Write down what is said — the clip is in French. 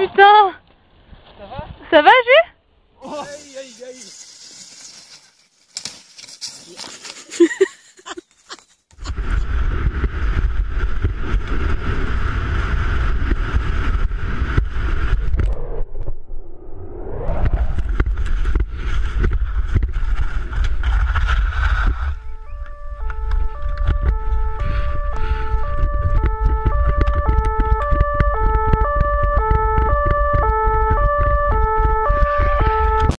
putain. Ça va Ça va, Ju